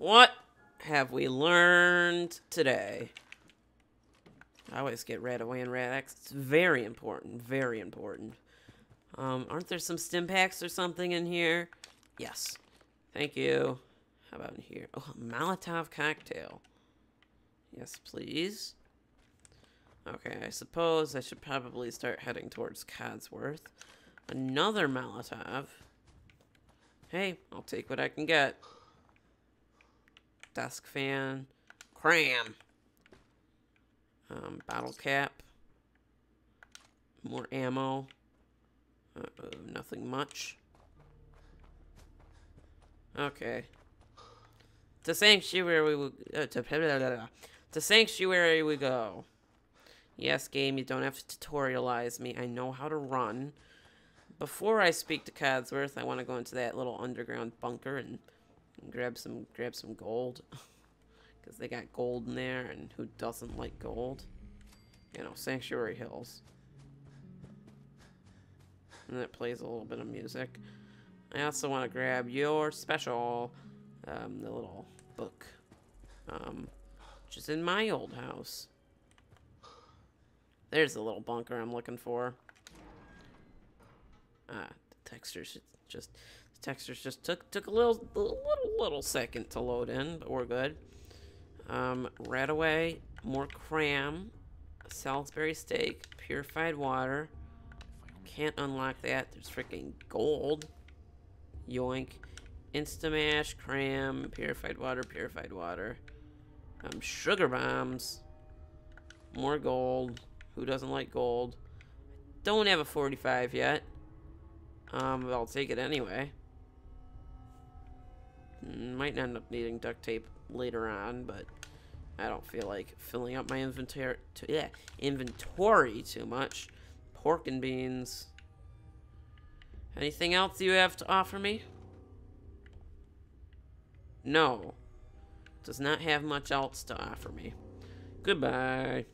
What have we learned today? I always get RadAway in Rad-X. It's very important. Very important. Um, aren't there some Stimpaks or something in here? Yes. Thank you. How about in here? Oh, Molotov cocktail. Yes, please. Okay, I suppose I should probably start heading towards Codsworth. Another Molotov. Hey, I'll take what I can get. Desk fan. Cram. Um, bottle cap. More ammo. Uh -oh, nothing much. Okay. To sanctuary we uh, to, to sanctuary we go. Yes, game, you don't have to tutorialize me. I know how to run. Before I speak to Codsworth, I want to go into that little underground bunker and, and grab some grab some gold. Because they got gold in there, and who doesn't like gold? You know, Sanctuary Hills. And it plays a little bit of music. I also want to grab your special, um, the little book, um, which is in my old house. There's the little bunker I'm looking for. Ah, the textures just, textures just took took a little little little second to load in, but we're good. Um, away, more cram, Salisbury steak, purified water. Can't unlock that. There's freaking gold. Yoink. Instamash, cram, purified water, purified water. Um, sugar bombs. More gold. Who doesn't like gold? Don't have a 45 yet. Um, but I'll take it anyway. Might end up needing duct tape later on, but I don't feel like filling up my inventory, to, yeah, inventory too much. Pork and beans. Anything else you have to offer me? No. Does not have much else to offer me. Goodbye.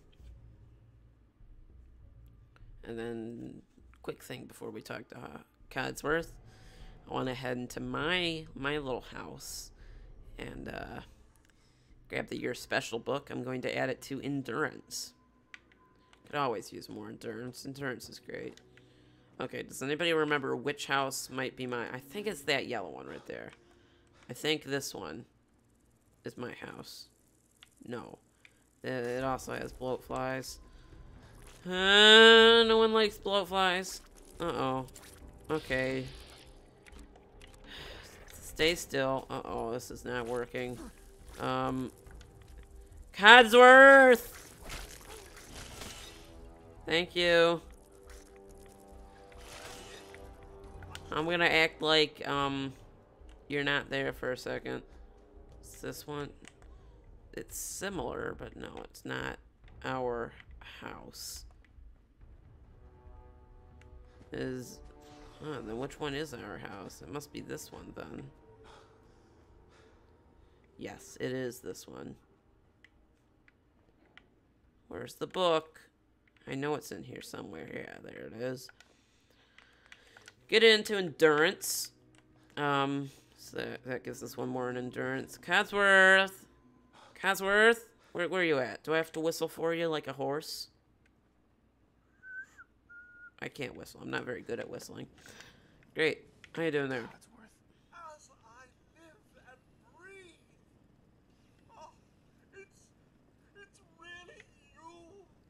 And then, quick thing before we talk to uh, Codsworth. I want to head into my my little house and uh, grab the year special book. I'm going to add it to endurance. Could always use more endurance. Endurance is great. Okay, does anybody remember which house might be my... I think it's that yellow one right there. I think this one is my house. No. It also has bloatflies. Uh, no one likes bloatflies. Uh-oh. Okay. Stay still. Uh-oh, this is not working. Um, Codsworth! Thank you. I'm gonna act like, um, you're not there for a second. Is this one? It's similar, but no, it's not our house. Is, oh, then which one is our house? It must be this one then. Yes, it is this one. Where's the book? I know it's in here somewhere. Yeah, there it is. Get into endurance. Um, so that gives us one more in endurance. Codsworth! Codsworth! Where, where are you at? Do I have to whistle for you like a horse? I can't whistle. I'm not very good at whistling. Great. How you doing there?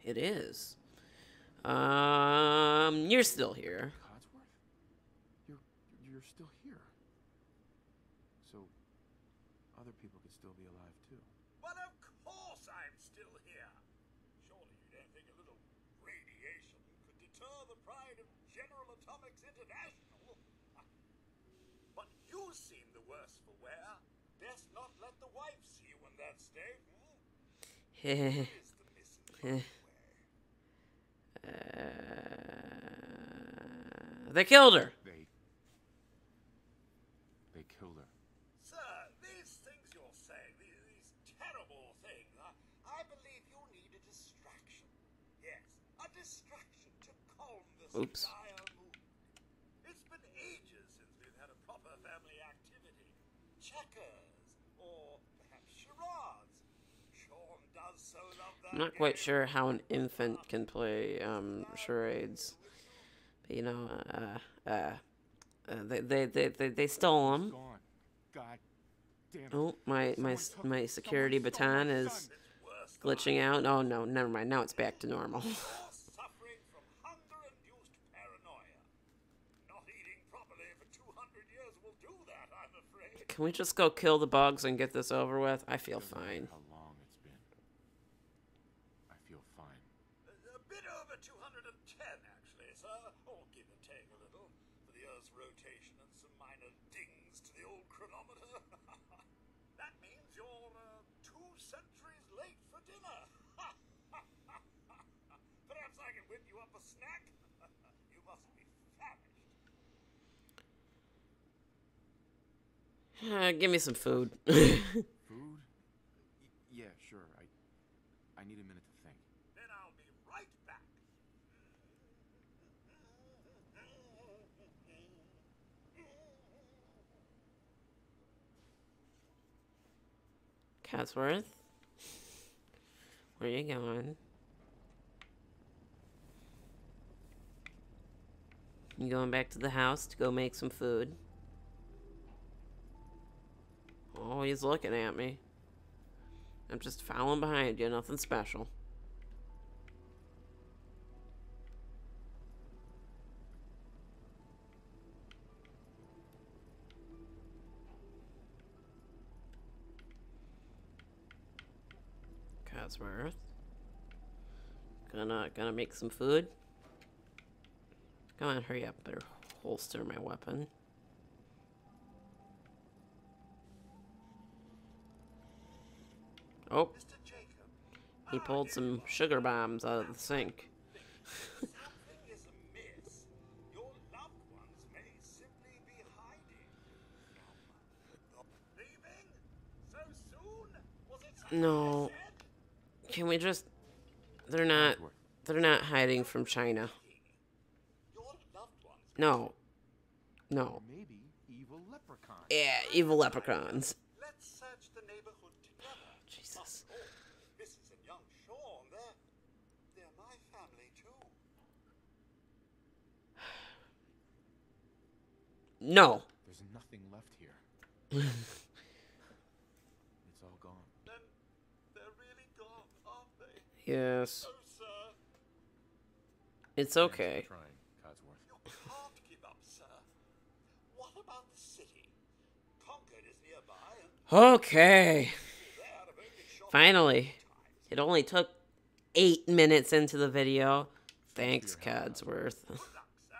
It is. Um, you're still here. Codsworth? You're you're still here. So other people could still be alive too. But of course I'm still here. Surely you don't think a little radiation could deter the pride of General Atomics International? But you seem the worse for wear. Best not let the wife see you in that state. Hmm? Is the missing Uh, they killed her. They they killed her. Sir, these things you're saying, these, these terrible things, I, I believe you need a distraction. Yes, a distraction to calm this Oops. dire mood. It's been ages since we've had a proper family activity. Checkers, or charades. Sean does so love that I'm not quite sure how an infant can play um, charades. But, you know, uh, uh, uh, they, they, they, they, they stole them. Gone. God damn it. Oh, my my s- Someone took- my security someone stole my baton is son. It's worse than glitching out. Oh no, never mind. Now it's back to normal. You're suffering from hunger-induced paranoia. Not eating properly for 200 years will do that, I'm afraid. Can we just go kill the bugs and get this over with? I feel fine. How long it's been. I feel fine. A, a bit over 210, actually, sir. Or give or take a little. For the Earth's rotation and some minor dings to the old chronometer. that means you're uh, two centuries late for dinner. Perhaps I can whip you up a snack? you must be famished. Uh, give me some food. Food? Yeah, sure. I I need a minute to think. Then I'll be right back. Codsworth, where you going? You going back to the house to go make some food? Oh, he's looking at me. I'm just following behind you, nothing special. Codsworth. Gonna gonna make some food. Come on, hurry up. Better holster my weapon. Oh, he pulled some sugar bombs out of the sink. something is amiss. Your loved ones may simply be hiding. Leaving? So soon? Was it something No. Can we just They're not they're not hiding from China. Your loved ones No. No. Maybe evil leprechaun. Yeah, evil leprechauns. Let's search the neighborhood together. Jesus. After all, Mrs. and young Sean, they're, they're my family too. No. There's nothing left here. it's all gone. Then they're really gone, aren't they? Yes. Oh, sir, It's okay. Trying, Codsworth. you can't give up, sir. What about the city? Concord is nearby, and Okay. there have only shot Finally. It only took eight minutes into the video. Thanks, Codsworth. Good luck, sir.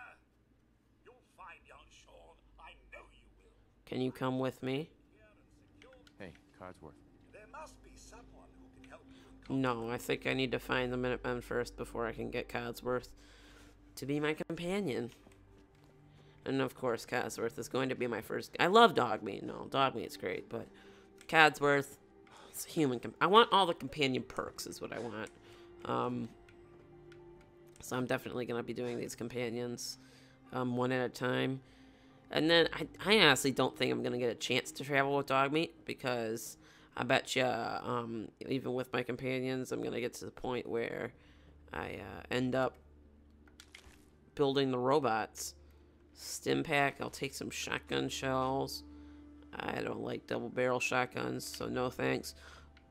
You'll find young Sean. I know you will. Can you come with me? Here and secure. Hey, Codsworth. There must be someone who can help you. No, I think I need to find the Minutemen first before I can get Codsworth to be my companion. And of course, Codsworth is going to be my first. I love Dogmeat. No, Dogmeat's great, but Codsworth, it's human. I want all the companion perks, is what I want. Um, so I'm definitely going to be doing these companions um, one at a time. And then I, I honestly don't think I'm going to get a chance to travel with Dogmeat because I bet you, um, even with my companions, I'm going to get to the point where I uh, end up building the robots. Stimpak, I'll take some shotgun shells. I don't like double barrel shotguns, so no thanks.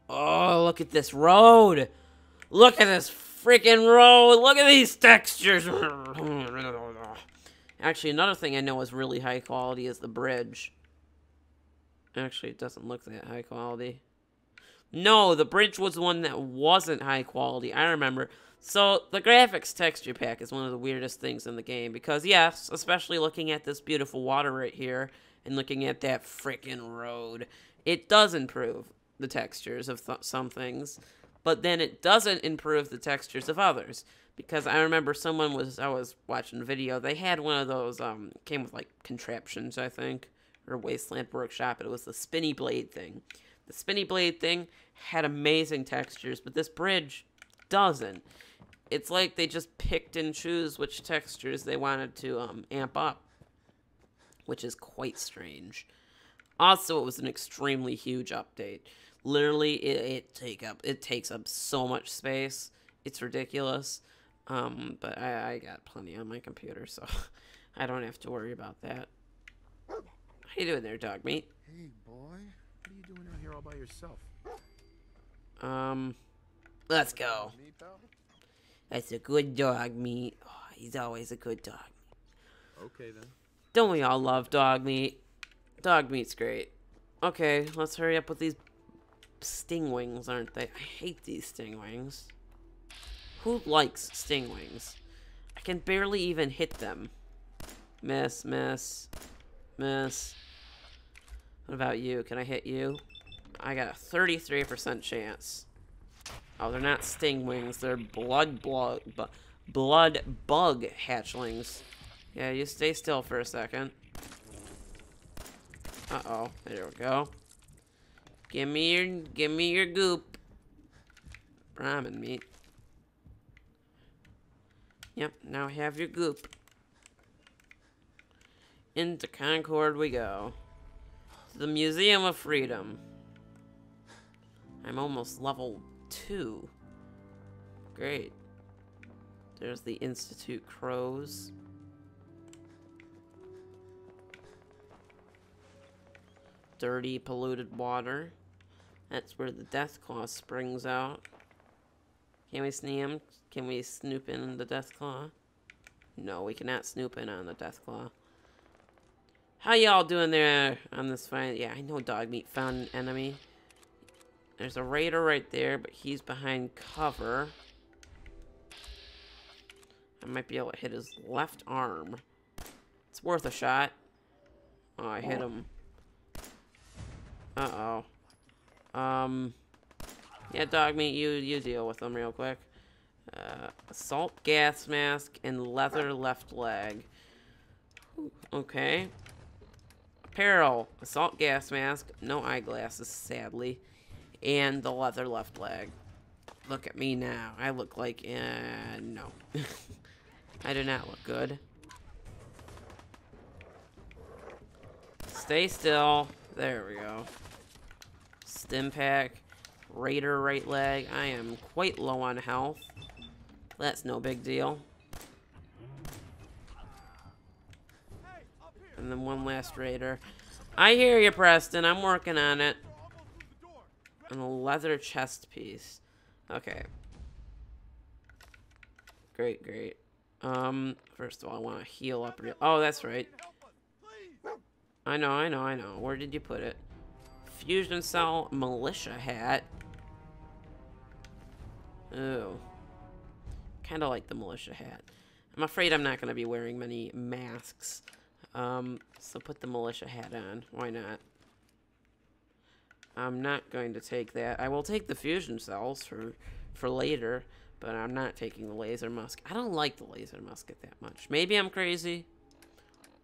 Oh, look at this road! Look at this freaking road! Look at these textures! Actually, another thing I know is really high quality is the bridge. Actually, it doesn't look that high quality. No, the bridge was one that wasn't high quality. I remember. So, the graphics texture pack is one of the weirdest things in the game because, yes, especially looking at this beautiful water right here and looking at that freaking road, it does improve the textures of th- some things, but then it doesn't improve the textures of others. Because I remember someone was, I was watching a video, they had one of those, um, came with like contraptions, I think, or Wasteland Workshop, it was the spinny blade thing. The spinny blade thing had amazing textures, but this bridge doesn't. It's like they just picked and choose which textures they wanted to um, amp up, which is quite strange. Also, it was an extremely huge update. Literally, it, it take up it takes up so much space. It's ridiculous. Um, but I, I got plenty on my computer, so I don't have to worry about that. How you doing there, Dogmeat? Hey, boy. What are you doing out here all by yourself? Um, let's go. That's a good Dogmeat. Oh, he's always a good dog. Okay, then. Don't we all love Dogmeat? Dog meat's great. Okay, let's hurry up with these stingwings, aren't they? I hate these stingwings. Who likes stingwings? I can barely even hit them. Miss, miss, miss. What about you? Can I hit you? I got a 33% chance. Oh, they're not stingwings. They're blood blood blood bug hatchlings. Yeah, you stay still for a second. Uh-oh. There we go. Give me your give me your goop. Ramen meat. Yep, now have your goop. Into Concord we go. To the Museum of Freedom. I'm almost level 2. Great. There's the Institute Crows. Dirty, polluted water. That's where the Deathclaw springs out. Can we sneam? Can we snoop in the Deathclaw? No, we cannot snoop in on the Deathclaw. How y'all doing there on this fight? Yeah, I know Dogmeat found an enemy. There's a raider right there, but he's behind cover. I might be able to hit his left arm. It's worth a shot. Oh, I hit oh. him. Uh-oh. Um, yeah, Dogmeat, you, you deal with them real quick. Uh, assault gas mask and leather left leg. Okay. Apparel, assault gas mask, no eyeglasses, sadly, and the leather left leg. Look at me now. I look like, uh, no. I do not look good. Stay still. There we go. Stimpak. Raider right leg. I am quite low on health. That's no big deal. And then one last raider. I hear you, Preston. I'm working on it. And a leather chest piece. Okay. Great, great. Um, first of all, I want to heal up real- Oh, that's right. I know, I know, I know. Where did you put it? Fusion Cell Militia Hat. Ooh. Kind of like the Militia Hat. I'm afraid I'm not going to be wearing many masks. Um, so put the Militia Hat on. Why not? I'm not going to take that. I will take the Fusion Cells for, for later, but I'm not taking the Laser Musk. I don't like the Laser Musket that much. Maybe I'm crazy.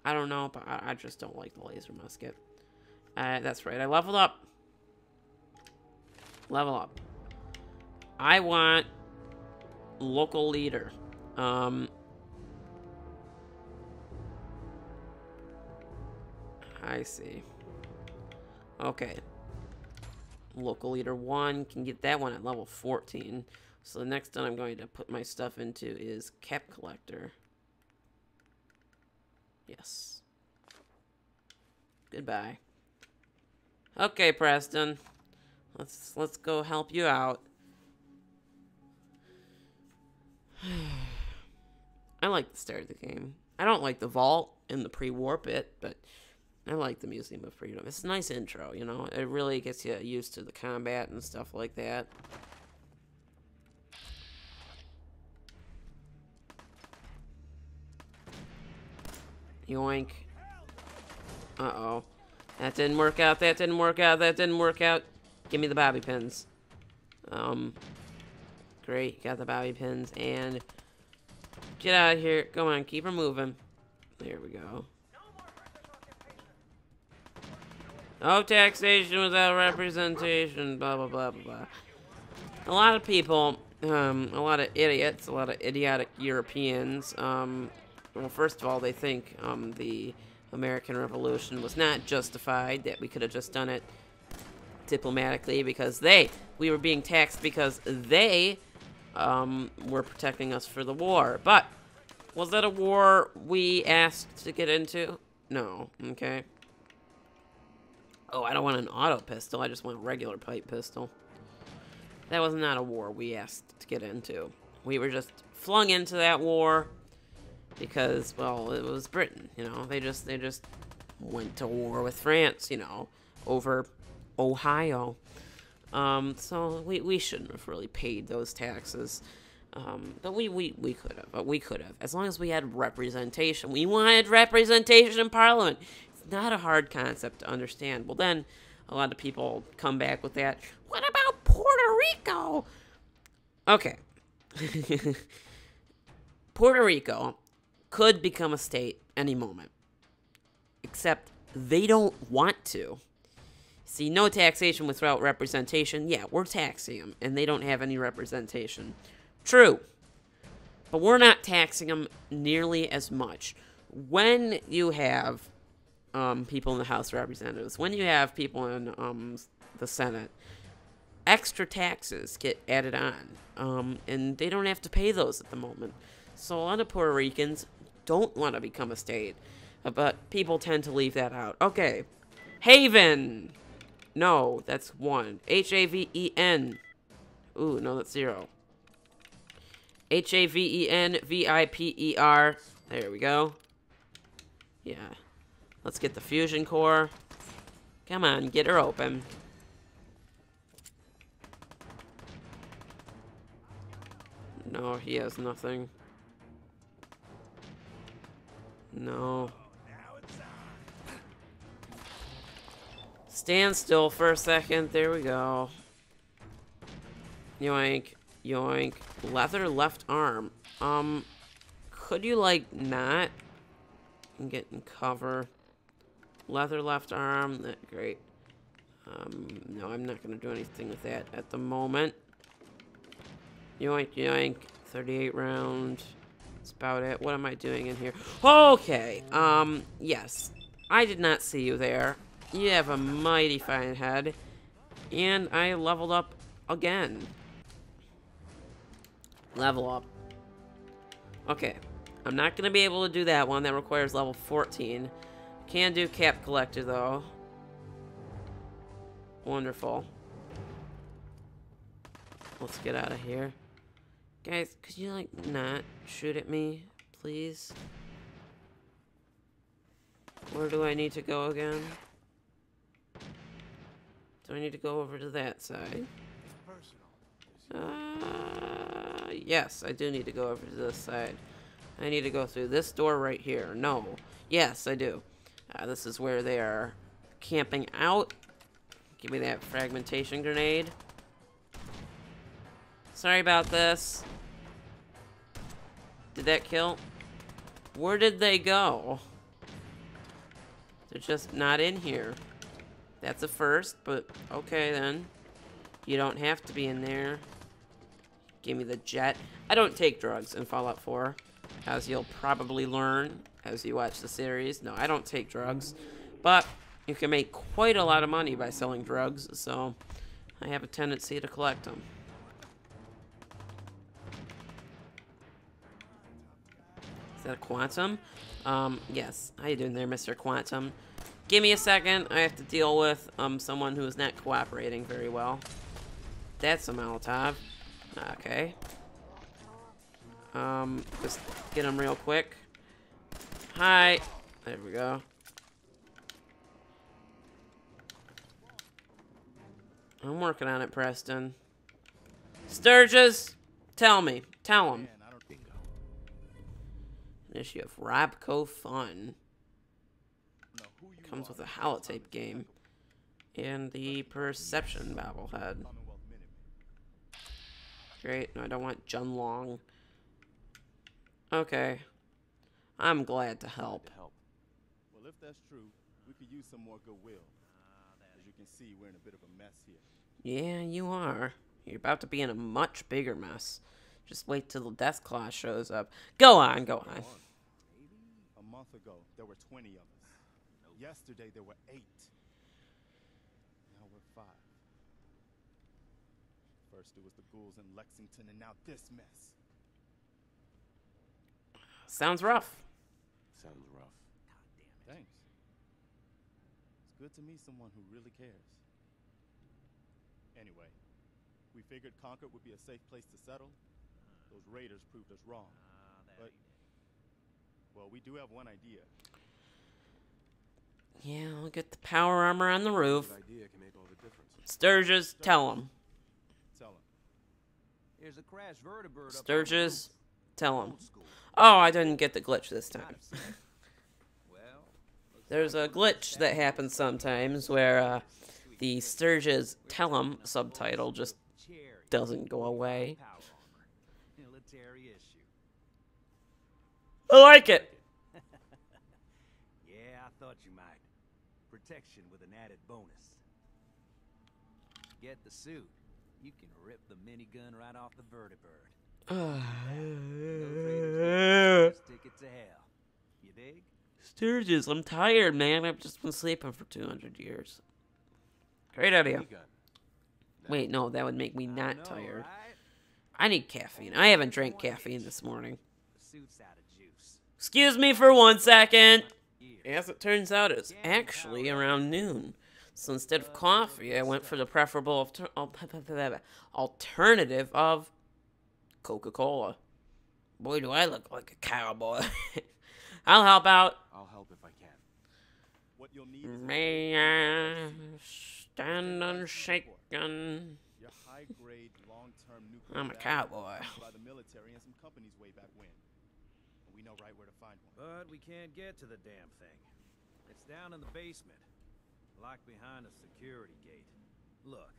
I don't know, but I, I just don't like the Laser Musket. Uh, that's right, I leveled up. Level up. I want local leader. Um, I see. Okay. Local leader 1 can get that one at level 14. So the next one I'm going to put my stuff into is cap collector. Yes. Goodbye. Okay, Preston. Let's let's go help you out. I like the start of the game. I don't like the vault and the pre-war bit, but I like the Museum of Freedom. It's a nice intro, you know. It really gets you used to the combat and stuff like that. Yoink. Uh-oh. That didn't work out. That didn't work out. That didn't work out. Give me the bobby pins. Um, great. Got the bobby pins. And get out of here. Come on. Keep her moving. There we go. No taxation without representation. Blah, blah, blah, blah, blah. A lot of people, um, a lot of idiots, a lot of idiotic Europeans, um, well, first of all, they think, um, the American Revolution was not justified, that we could have just done it diplomatically because they, we were being taxed because they um, were protecting us for the war. But was that a war we asked to get into? No. Okay. Oh, I don't want an auto pistol. I just want a regular pipe pistol. That was not a war we asked to get into. We were just flung into that war because, well, it was Britain. You know, they just they just went to war with France. You know, over Ohio. Um, so we, we shouldn't have really paid those taxes. Um, but we, we, we could have. But we could have. As long as we had representation. We wanted representation in Parliament. It's not a hard concept to understand. Well, then a lot of people come back with that. What about Puerto Rico? Okay. Puerto Rico could become a state any moment. Except they don't want to. See, no taxation without representation. Yeah, we're taxing them, and they don't have any representation. True. But we're not taxing them nearly as much. When you have um, people in the House of Representatives, when you have people in um, the Senate, extra taxes get added on, um, and they don't have to pay those at the moment. So a lot of Puerto Ricans don't want to become a state, uh, but people tend to leave that out. Okay, Haven. No, that's one. H A V E N. Ooh, no, that's zero. H A V E N V I P E R. There we go. Yeah. Let's get the fusion core. Come on, get her open. No, he has nothing. No. Stand still for a second. There we go. Yoink. Yoink. Leather left arm. Um, could you, like, not And get in cover? Leather left arm. That great. Um, no, I'm not going to do anything with that at the moment. Yoink, yoink. 38 round. That's about it. What am I doing in here? Okay. Um, yes. I did not see you there. You have a mighty fine head. And I leveled up again. Level up. Okay. I'm not going to be able to do that one. That requires level 14. Can do cap collector, though. Wonderful. Let's get out of here. Guys, could you, like, not shoot at me, please? Where do I need to go again? Do I need to go over to that side? Uh, yes, I do need to go over to this side. I need to go through this door right here. No. Yes, I do. Uh, this is where they are camping out. Give me that fragmentation grenade. Sorry about this. Did that kill? Where did they go? They're just not in here. That's a first, but okay then. You don't have to be in there. Give me the jet. I don't take drugs in Fallout 4, as you'll probably learn as you watch the series. No, I don't take drugs, but you can make quite a lot of money by selling drugs, so I have a tendency to collect them. A Quantum? Um, yes. How you doing there, Mr. Quantum? Give me a second. I have to deal with um someone who is not cooperating very well. That's a Molotov. Okay. Um, just get him real quick. Hi. There we go. I'm working on it, Preston. Sturges, tell me. Tell him. An issue of Robco Fun. Comes with a holotape game. And the Perception Bobblehead. Great. No, I don't want Jun Long. Okay. I'm glad to help. Well, if that's true, we could use some more goodwill. Ah, As you can see, we're in a bit of a mess here. Yeah, you are. You're about to be in a much bigger mess. Just wait till the Deathclaw shows up. Go on, go on. A month ago, there were 20 of us. Yesterday there were eight. Now we're five. First it was the ghouls in Lexington, and now this mess. Sounds rough. Sounds rough. Thanks. It's good to meet someone who really cares. Anyway, we figured Concord would be a safe place to settle. Those raiders proved us wrong. But, well, we do have one idea. Yeah, I'll get the power armor on the roof. Idea can make all the difference. Sturges, tell him. Tell him. There's a crash vertibird up on the Sturges, tell him. Oh, I didn't get the glitch this time. Not upset. well, looks There's a glitch that happens sometimes where uh, the Sturges tell him subtitle just doesn't go away. Power armor. Military issue. I like it. Yeah, I thought you might. Protection with an added bonus. Get the suit. You can rip the minigun right off the vertibird. Stick it to hell. You dig? Sturges, I'm tired, man. I've just been sleeping for 200 years. Great idea. Wait, no, that would make me not tired. I need caffeine. I haven't drank caffeine this morning. The suit's out. Excuse me for one second. As it turns out, it's actually around noon. So instead of oh, coffee, I went for the preferable alter- alternative of Coca Cola. Boy, do I look like a cowboy. I'll help out. I'll help if I can. What you'll need is May I stand unshaken? your high-grade, long-term nuclear I'm a cowboy. Know right where to find one. But we can't get to the damn thing. It's down in the basement. Locked behind a security gate. Look,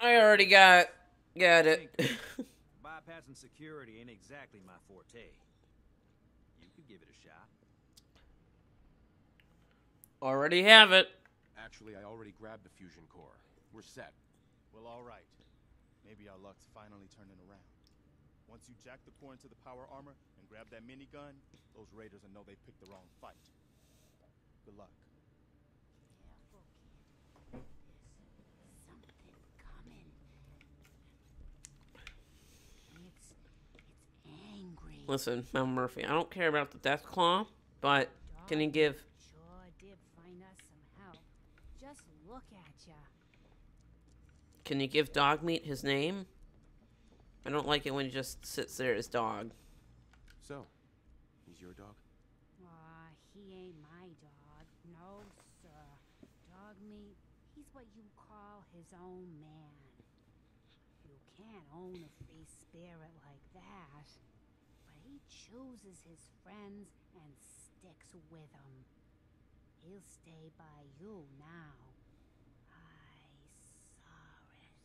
I already got got it. bypassing security ain't exactly my forte. You could give it a shot. already have it. Actually, I already grabbed the fusion core. We're set. Well, all right. Maybe our luck's finally turning around. Once you jack the core into the power armor and grab that minigun, those raiders will know they picked the wrong fight. Good luck. Careful, kid. There's something coming. It's it's angry. Listen, Mel Murphy, I don't care about the Deathclaw, but can you give Sure did find us some help. Just look at ya. can you give Dogmeat his name? I don't like it when he just sits there as dog. So, he's your dog? Aw, he ain't my dog. No, sir. Dogmeat, he's what you call his own man. You can't own a free spirit like that. But he chooses his friends and sticks with them. He'll stay by you now. I saw it.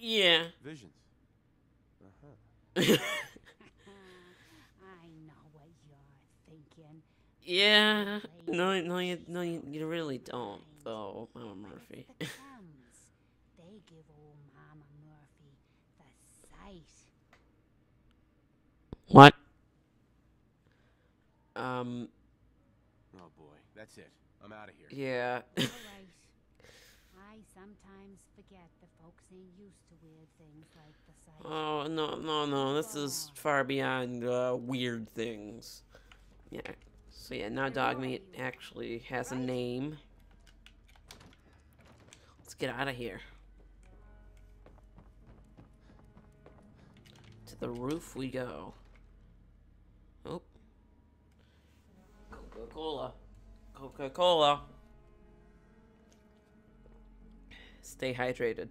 Yeah. Visions. Uh-huh. I know what you're thinking. Yeah. No, no, you, no, you, you really don't, though, Mama Murphy. The they give old Mama Murphy the sight. what? Um. Oh boy, that's it. I'm out of here. Yeah. All right. I sometimes forget the folks ain't used to weird things like the sight. Oh no, no, no! This is far beyond uh, weird things. Yeah. So yeah, now Dogmeat actually has a name. Let's get out of here. To the roof we go. Oh. Coca-Cola. Coca-Cola. Stay hydrated.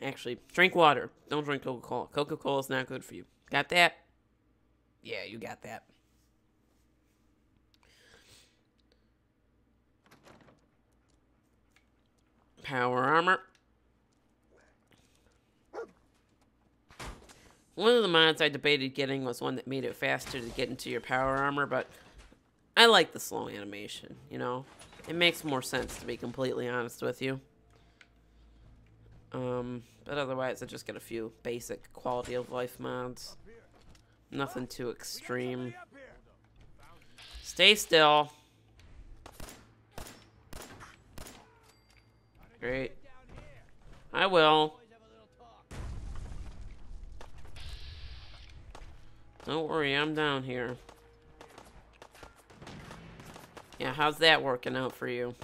Actually, drink water. Don't drink Coca Cola. Coca Cola is not good for you. Got that? Yeah, you got that. Power armor. One of the mods I debated getting was one that made it faster to get into your power armor, but I like the slow animation, you know? It makes more sense to be completely honest with you. Um, but otherwise, I just get a few basic quality of life mods. Nothing too extreme. Stay still. Great. I will. Don't worry, I'm down here. Yeah, how's that working out for you?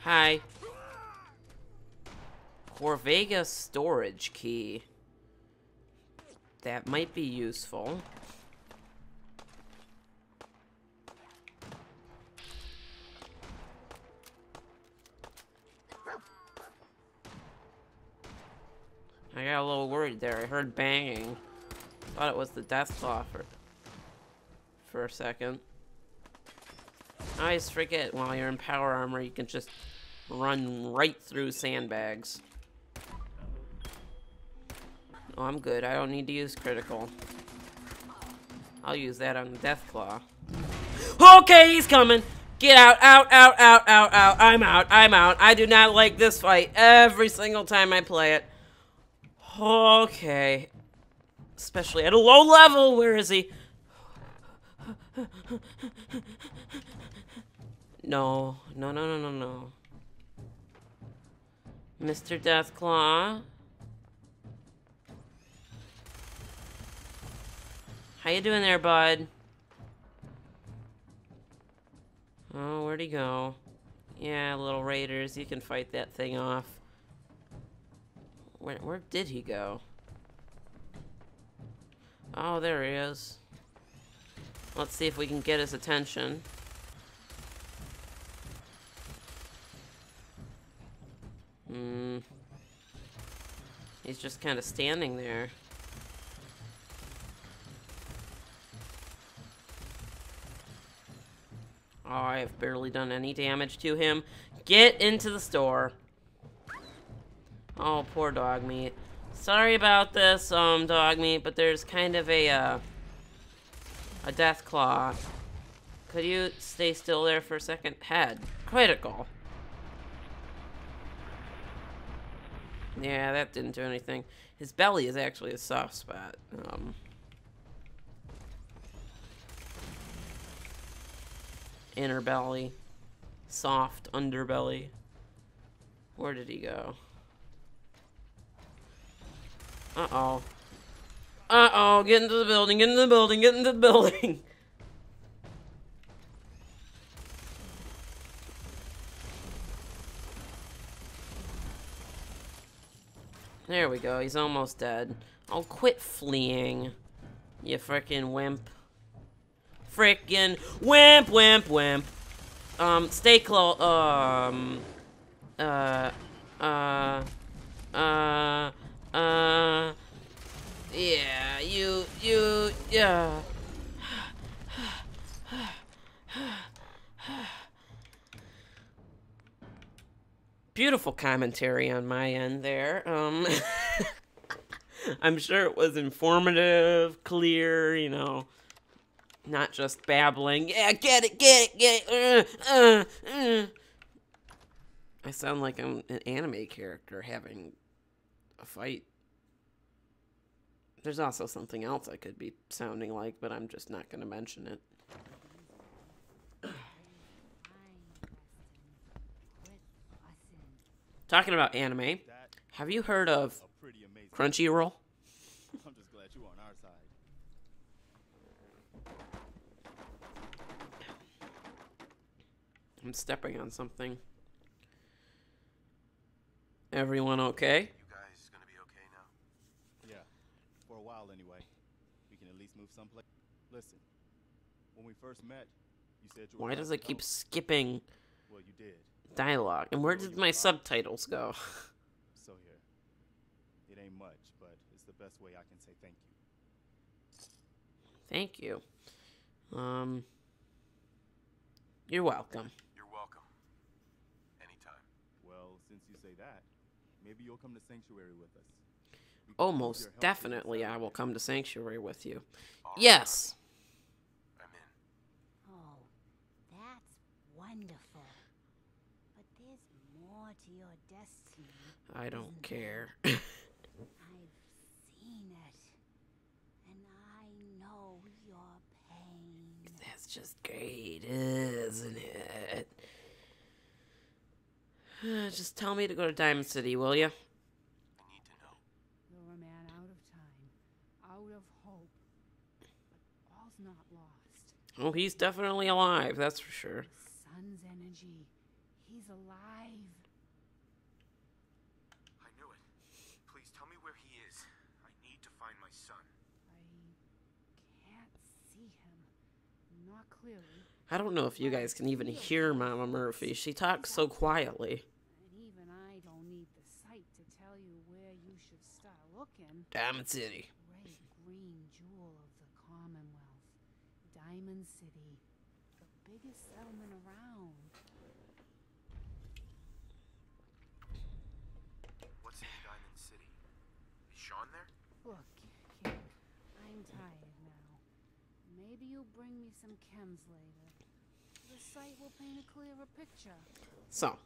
Hi. Corvega storage key. That might be useful. Got a little worried there. I heard banging. Thought it was the Deathclaw for, for a second. I always forget while you're in power armor, you can just run right through sandbags. Oh, I'm good. I don't need to use critical. I'll use that on the Deathclaw. Okay, he's coming! Get out, out, out, out, out, out. I'm out, I'm out. I do not like this fight every single time I play it. Okay. Especially at a low level. Where is he? No, no, no, no, no, no. Mr. Deathclaw. How you doing there, bud? Oh, where'd he go? Yeah, little raiders, you can fight that thing off. Where, where did he go? Oh, there he is. Let's see if we can get his attention. Hmm. He's just kind of standing there. Oh, I have barely done any damage to him. Get into the store. Oh, poor Dogmeat. Sorry about this, um, Dogmeat, but there's kind of a, uh, a Deathclaw. Could you stay still there for a second? Head. Critical. Yeah, that didn't do anything. His belly is actually a soft spot. Um, inner belly. Soft underbelly. Where did he go? Uh-oh. Uh-oh, get into the building, get into the building, get into the building. There we go, he's almost dead. I'll quit fleeing. You frickin' wimp. Frickin' wimp, wimp, wimp. Um, stay close. Um, uh, uh, uh, uh, yeah, you, you, yeah. Beautiful commentary on my end there. Um, I'm sure it was informative, clear, you know, not just babbling. Yeah, get it, get it, get it. Uh, uh, uh. I sound like I'm an anime character having a fight. There's also something else I could be sounding like, but I'm just not going to mention it. Talking about anime, have you heard of a pretty amazing. Crunchyroll? I'm just glad you're on our side. I'm stepping on something. Everyone okay? You guys gonna be okay now? Yeah, for a while anyway. We can at least move someplace. Listen, when we first met, you said you Why does it keep go. skipping Well, you did. dialogue? And where did my subtitles go? So here. It ain't much, but it's the best way I can say thank you. Thank you. Um, you're welcome. You're welcome. Anytime. Well, since you say that, maybe you'll come to Sanctuary with us. We could Oh, most definitely, I will come to Sanctuary with you. All right. Yes. I'm in. Oh, wonderful. But there's more to your destiny. I don't care. I've seen it. And I know your pain. That's just great, isn't it? Just tell me to go to Diamond City, will you? I need to know. You're a man out of time, out of hope. But all's not lost. Oh, he's definitely alive, that's for sure. Sun's energy. He's alive. I knew it. Please tell me where he is. I need to find my son. I can't see him. Not clearly. I don't know if you guys can even hear Mama Murphy. She talks so quietly. And even I don't need the sight to tell you where you should start looking. Diamond City. Great green jewel of the Commonwealth. Diamond City. The biggest settlement around. What's in Diamond City? Is Shaun there? Look, kid, I'm tired now. Maybe you'll bring me some chems later. The sight will paint a clearer picture. So,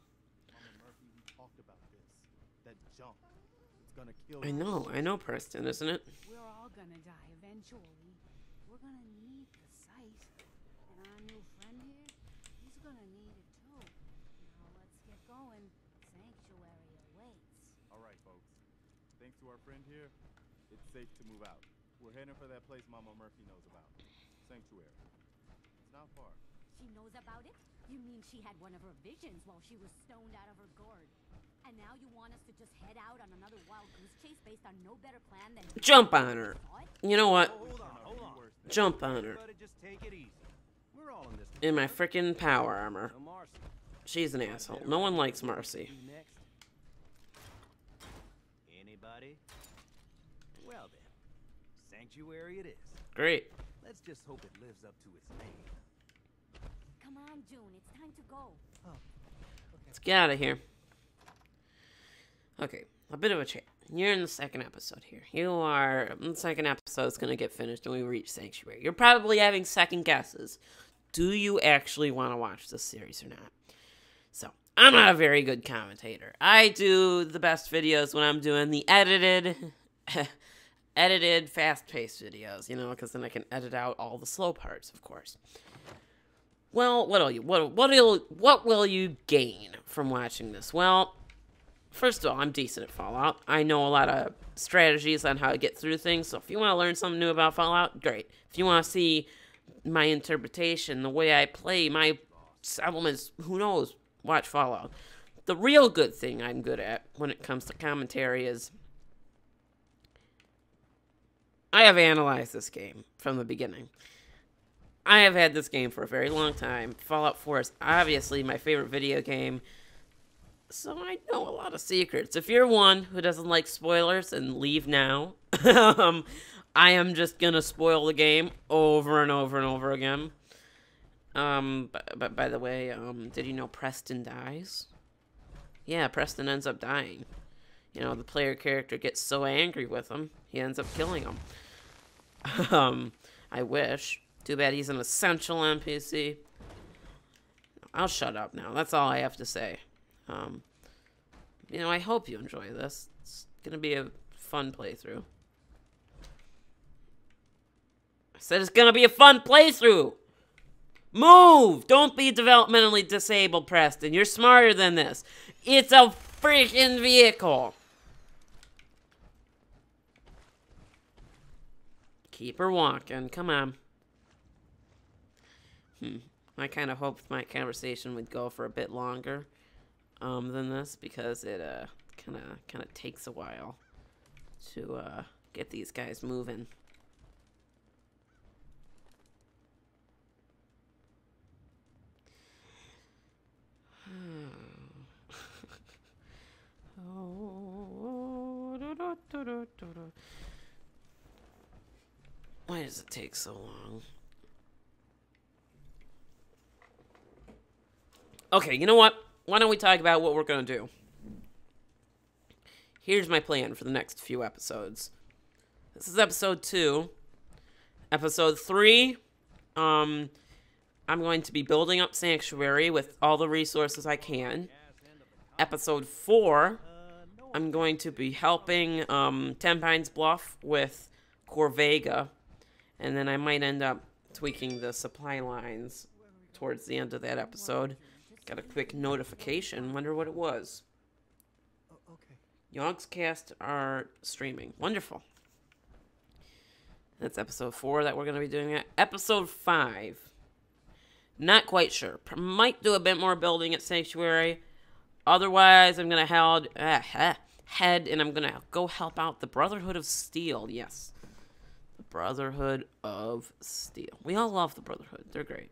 Murphy, we talked about this. That junk. It's gonna kill I know, I know, Preston, isn't it? We're all gonna die eventually. We're gonna need the sight. And our new friend here, he's gonna need it too. Now let's get going. Sanctuary awaits. All right, folks. Thanks to our friend here, it's safe to move out. We're heading for that place Mama Murphy knows about. Sanctuary. It's not far. She knows about it? You mean she had one of her visions while she was stoned out of her gourd? And now you want us to just head out on another wild goose chase based on no better plan than Jump on her. You know what? Hold on, hold on. Jump on her. Everybody just take it easy. We're all in this. In my freaking power armor. She's an asshole. No one likes Marcy. Anybody? Well then, sanctuary it is. Great. Let's just hope it lives up to its name. Come on, Jun, it's time to go. Let's get out of here. Okay, a bit of a change. You're in the second episode here. You are. The second episode's gonna get finished and we reach Sanctuary. You're probably having second guesses. Do you actually want to watch this series or not? So, I'm not a very good commentator. I do the best videos when I'm doing the edited, edited, fast paced videos, you know, because then I can edit out all the slow parts, of course. Well, what'll you what what will what will you gain from watching this? Well, first of all, I'm decent at Fallout. I know a lot of strategies on how to get through things. So if you want to learn something new about Fallout, great. If you want to see my interpretation, the way I play my settlements, who knows? Watch Fallout. The real good thing I'm good at when it comes to commentary is I have analyzed this game from the beginning. I have had this game for a very long time. Fallout 4 is obviously my favorite video game. So I know a lot of secrets. If you're one who doesn't like spoilers, and leave now. um, I am just gonna spoil the game over and over and over again. Um, but, but by the way, um, did you know Preston dies? Yeah, Preston ends up dying. You know, the player character gets so angry with him, he ends up killing him. um, I wish. Too bad he's an essential NPC. I'll shut up now. That's all I have to say. Um, you know, I hope you enjoy this. It's gonna be a fun playthrough. I said it's gonna be a fun playthrough. Move! Don't be developmentally disabled, Preston. You're smarter than this. It's a freaking vehicle. Keep her walking. Come on. Hmm. I kind of hoped my conversation would go for a bit longer um, than this because it uh kind of kind of takes a while to uh, get these guys moving. Why does it take so long? Okay, you know what? Why don't we talk about what we're going to do? Here's my plan for the next few episodes. This is episode 2. Episode 3, um I'm going to be building up Sanctuary with all the resources I can. Episode 4, I'm going to be helping um, Ten Pines Bluff with Corvega. And then I might end up tweaking the supply lines towards the end of that episode. Got a quick notification. Wonder what it was. Oh, okay. Yogscast are streaming. Wonderful. That's episode four that we're going to be doing. It. Episode five. Not quite sure. Might do a bit more building at Sanctuary. Otherwise, I'm going to held, uh, uh, head and I'm going to go help out the Brotherhood of Steel. Yes. The Brotherhood of Steel. We all love the Brotherhood. They're great.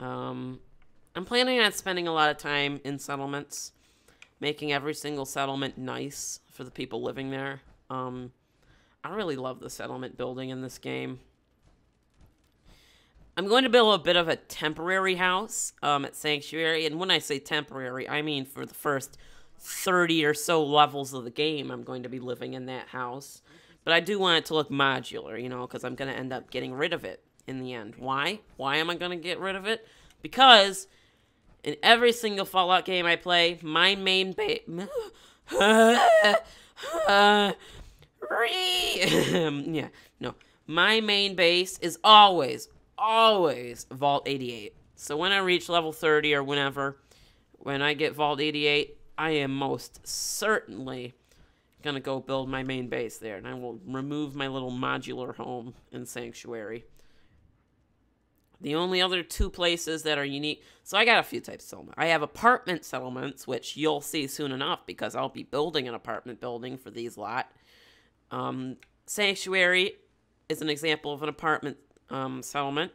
Um, I'm planning on spending a lot of time in settlements making every single settlement nice for the people living there. Um, I really love the settlement building in this game. I'm going to build a bit of a temporary house um, at Sanctuary, and when I say temporary, I mean for the first 30 or so levels of the game, I'm going to be living in that house. But I do want it to look modular, you know, because I'm going to end up getting rid of it in the end. Why? Why am I going to get rid of it? Because in every single Fallout game I play, my main base. yeah, no. My main base is always, always Vault 88. So when I reach level 30 or whenever, when I get Vault 88, I am most certainly gonna go build my main base there, and I will remove my little modular home and Sanctuary. The only other two places that are unique. So I got a few types of settlement. I have apartment settlements, which you'll see soon enough because I'll be building an apartment building for these lot. Um, Sanctuary is an example of an apartment um, settlement.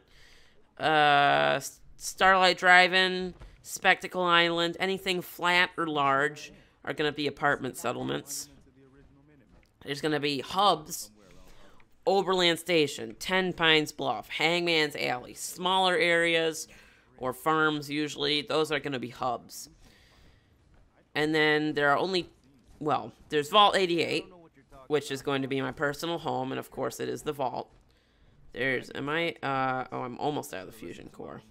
Uh, Starlight Drive-In, Spectacle Island, anything flat or large are going to be apartment settlements. There's going to be hubs Oberland Station, Ten Pines Bluff, Hangman's Alley, smaller areas or farms usually, those are going to be hubs. And then there are only, well, there's Vault 88, which is going to be my personal home, and of course it is the Vault. There's, am I, uh, oh, I'm almost out of the Fusion Core.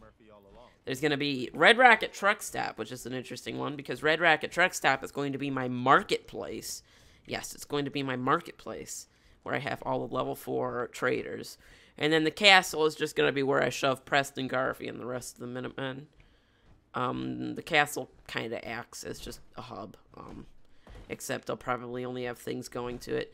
There's going to be Red Rocket Truck Stop, which is an interesting one because Red Rocket Truck Stop is going to be my marketplace. Yes, it's going to be my marketplace where I have all the level 4 traders. And then the castle is just going to be where I shove Preston Garvey and the rest of the Minutemen. Um, the castle kind of acts as just a hub, um, except I'll probably only have things going to it.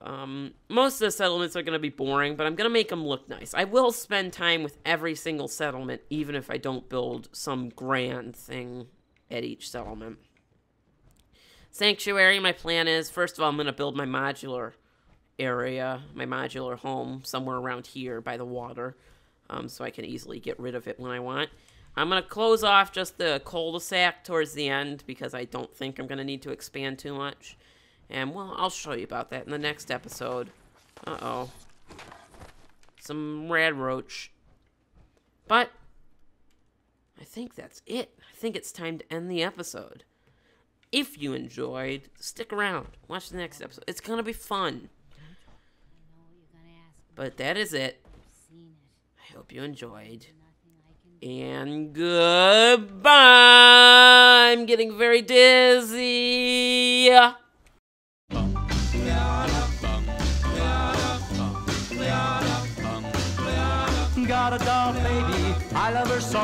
Um, most of the settlements are going to be boring, but I'm going to make them look nice. I will spend time with every single settlement, even if I don't build some grand thing at each settlement. Sanctuary, my plan is, first of all, I'm going to build my modular area, my modular home, somewhere around here by the water, um, so I can easily get rid of it when I want. I'm going to close off just the cul-de-sac towards the end because I don't think I'm going to need to expand too much. And, well, I'll show you about that in the next episode. Uh-oh. Some rad roach. But, I think that's it. I think it's time to end the episode. If you enjoyed, stick around. Watch the next episode. It's going to be fun. But that is it. I hope you enjoyed. And goodbye. I'm getting very dizzy. Got a I love her so,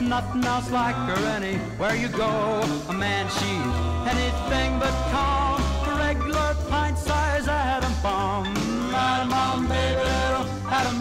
nothing else like her anywhere you go. A man, she's anything but calm, regular pint-sized atom bomb. Atom bomb, baby, little atom bomb.